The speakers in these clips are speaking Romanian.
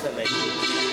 It's amazing.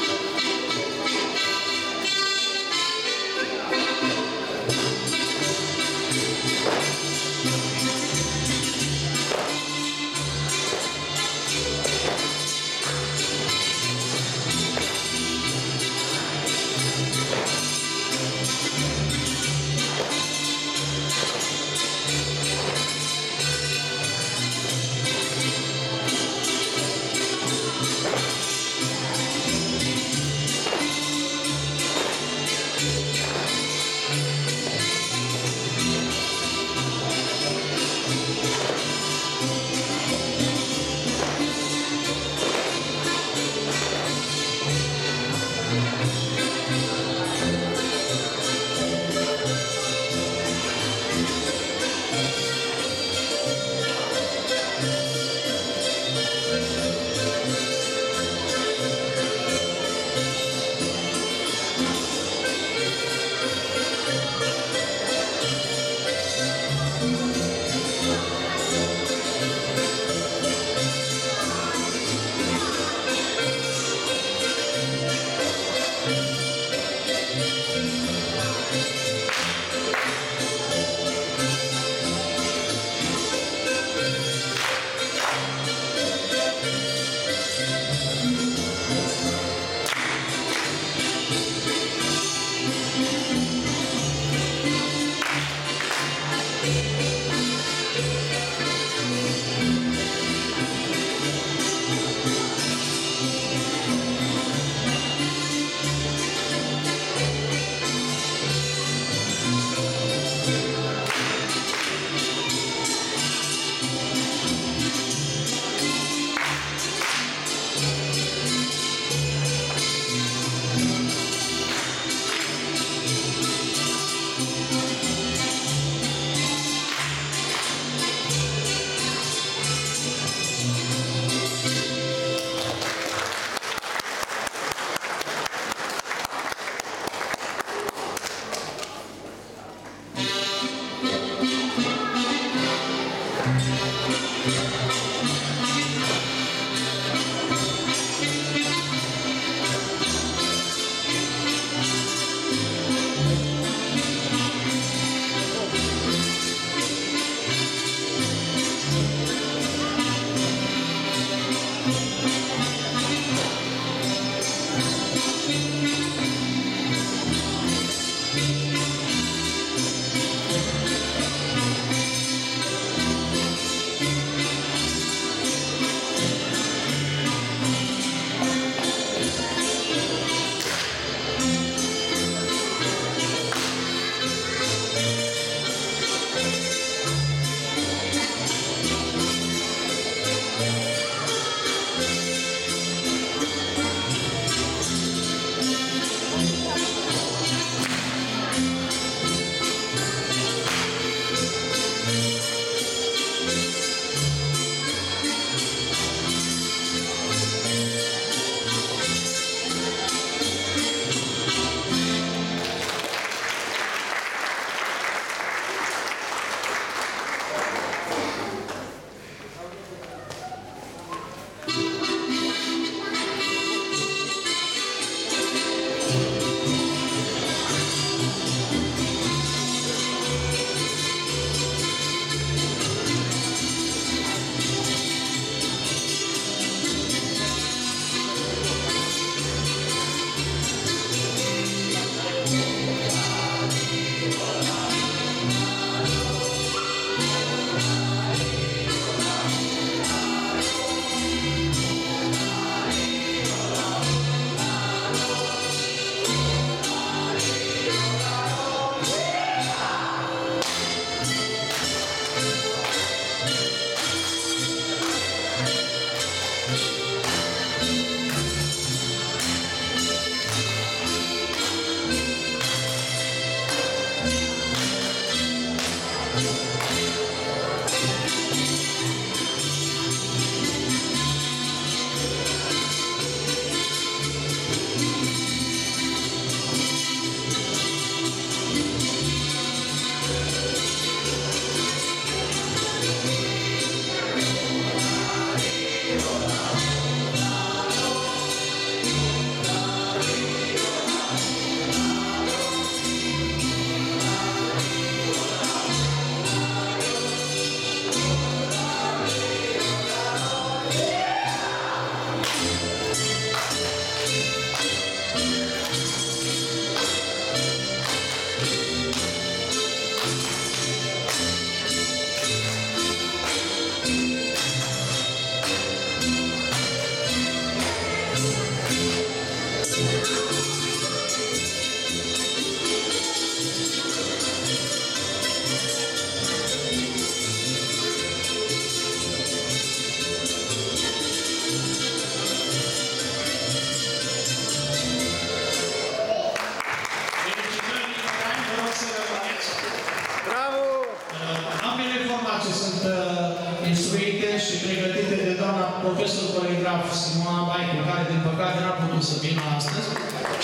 Pregătite de doamna profesor coregraf Simona Baicu, care din păcate n-a putut să vină astăzi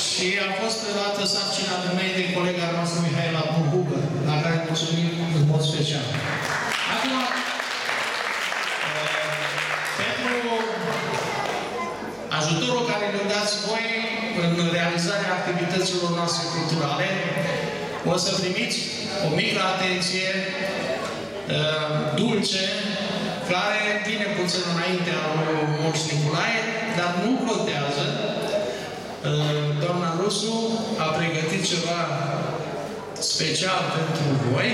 și a fost predată sarcina de mei de colega noastră Mihaela Buhugă, la care mulțumim în mod special. Acum, uh, pentru ajutorul care ne dați voi în realizarea activităților noastre culturale, o să primiți o mică atenție uh, dulce, care vine puțin înaintea lui Moș Nicolae, dar nu contează. Uh, doamna Rusu a pregătit ceva special pentru voi